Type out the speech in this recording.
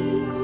you.